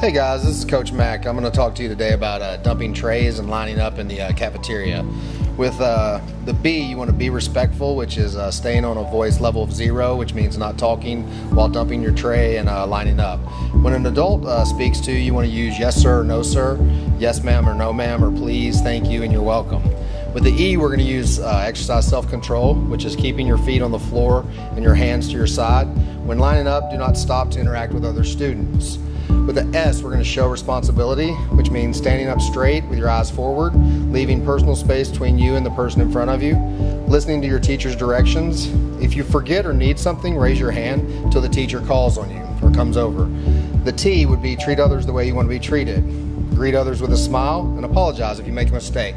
Hey guys, this is Coach Mack. I'm going to talk to you today about uh, dumping trays and lining up in the uh, cafeteria. With uh, the B, you want to be respectful, which is uh, staying on a voice level of zero, which means not talking while dumping your tray and uh, lining up. When an adult uh, speaks to you, you want to use yes sir or no sir, yes ma'am or no ma'am, or please, thank you, and you're welcome. With the E, we're going to use uh, exercise self-control, which is keeping your feet on the floor and your hands to your side. When lining up, do not stop to interact with other students. With the S, we're going to show responsibility, which means standing up straight with your eyes forward, leaving personal space between you and the person in front of you, listening to your teacher's directions. If you forget or need something, raise your hand until the teacher calls on you or comes over. The T would be treat others the way you want to be treated. Greet others with a smile and apologize if you make a mistake.